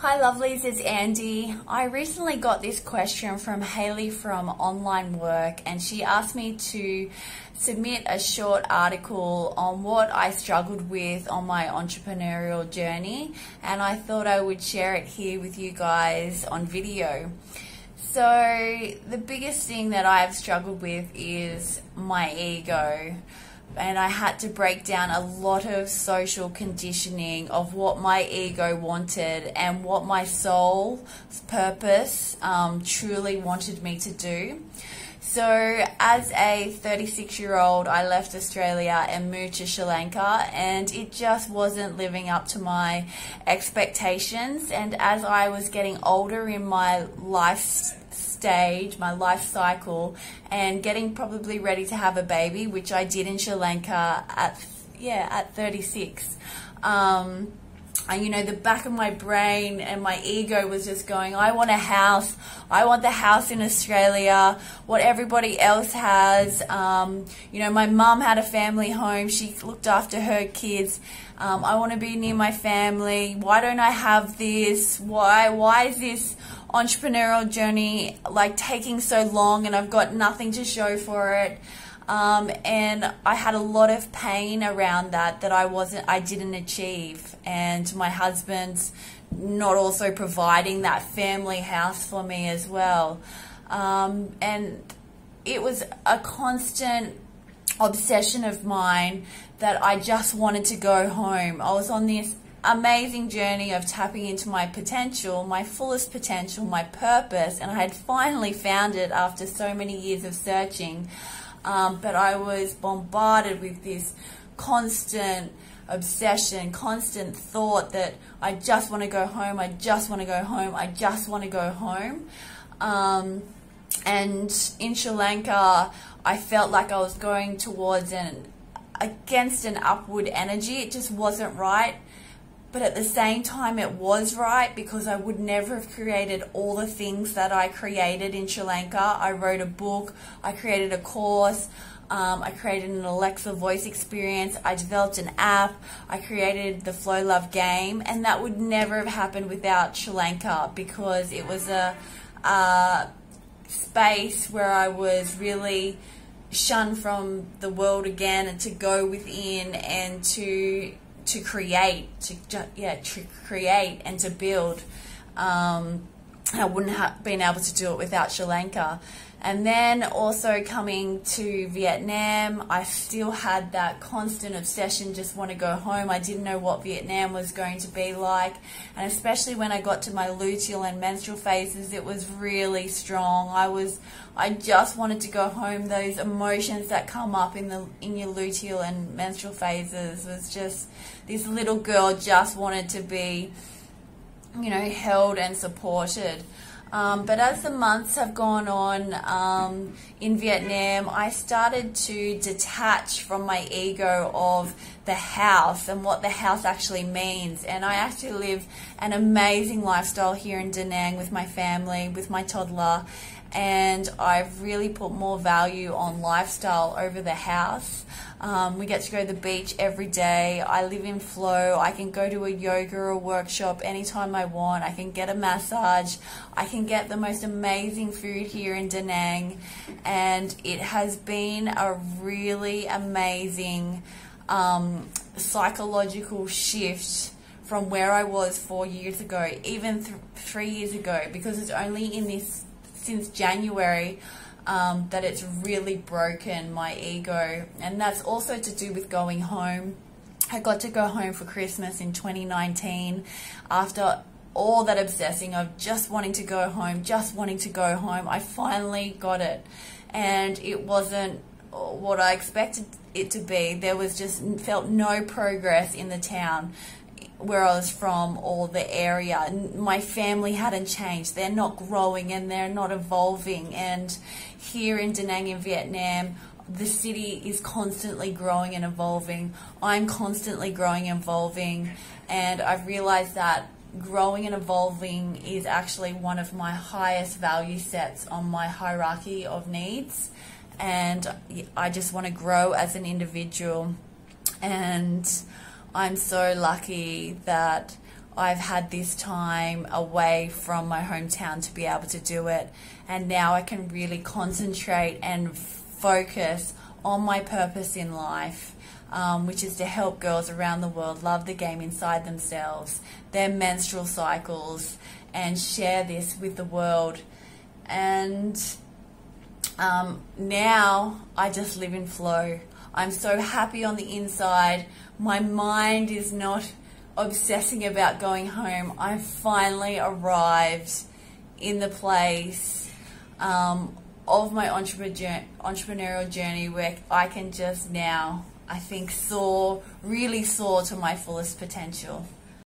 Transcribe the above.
Hi lovelies, it's Andy. I recently got this question from Hayley from Online Work and she asked me to submit a short article on what I struggled with on my entrepreneurial journey and I thought I would share it here with you guys on video. So the biggest thing that I've struggled with is my ego and I had to break down a lot of social conditioning of what my ego wanted and what my soul's purpose um, truly wanted me to do. So, as a 36 year old, I left Australia and moved to Sri Lanka, and it just wasn't living up to my expectations. And as I was getting older in my life stage, my life cycle, and getting probably ready to have a baby, which I did in Sri Lanka at yeah at 36. Um, and you know the back of my brain and my ego was just going i want a house. I want the house in australia what everybody else has. Um, you know my mum had a family home. She looked after her kids. Um, i want to be near my family. Why don't i have this? Why why is this entrepreneurial journey like taking so long and i've got nothing to show for it um, and I had a lot of pain around that that I wasn't, I didn't achieve. And my husband's not also providing that family house for me as well. Um, and it was a constant obsession of mine that I just wanted to go home. I was on this amazing journey of tapping into my potential, my fullest potential, my purpose, and I had finally found it after so many years of searching. Um, but I was bombarded with this constant obsession, constant thought that I just want to go home, I just want to go home, I just want to go home. Um, and in Sri Lanka, I felt like I was going towards an against an upward energy. It just wasn't right but at the same time it was right because I would never have created all the things that I created in Sri Lanka. I wrote a book, I created a course, um, I created an Alexa voice experience, I developed an app, I created the Flo Love game, and that would never have happened without Sri Lanka because it was a, a space where I was really shunned from the world again and to go within and to to create, to yeah, to create and to build. Um, I wouldn't have been able to do it without Sri Lanka. And then also coming to Vietnam, I still had that constant obsession, just want to go home. I didn't know what Vietnam was going to be like. And especially when I got to my luteal and menstrual phases, it was really strong. I was, I just wanted to go home. Those emotions that come up in the, in your luteal and menstrual phases was just, this little girl just wanted to be, you know, held and supported. Um, but as the months have gone on um, in Vietnam, I started to detach from my ego of the house and what the house actually means. And I actually live an amazing lifestyle here in Da Nang with my family, with my toddler. And I've really put more value on lifestyle over the house. Um, we get to go to the beach every day. I live in flow. I can go to a yoga or workshop anytime I want. I can get a massage. I can get the most amazing food here in Da Nang. And it has been a really amazing um, psychological shift from where I was four years ago, even th- three years ago, because it's only in this since January um, that it's really broken my ego. And that's also to do with going home. I got to go home for Christmas in 2019 after all that obsessing of just wanting to go home, just wanting to go home. I finally got it. And it wasn't what I expected it to be. There was just felt no progress in the town where I was from or the area. My family hadn't changed. They're not growing and they're not evolving. And here in Da Nang in Vietnam, the city is constantly growing and evolving. I'm constantly growing and evolving. And I've realized that growing and evolving is actually one of my highest value sets on my hierarchy of needs. And I just want to grow as an individual. And I'm so lucky that I've had this time away from my hometown to be able to do it. And now I can really concentrate and focus on my purpose in life. Um, which is to help girls around the world love the game inside themselves, their menstrual cycles, and share this with the world. And um, now I just live in flow. I'm so happy on the inside. My mind is not obsessing about going home. I finally arrived in the place um, of my entrepreneurial journey where I can just now, I think, soar, really soar to my fullest potential.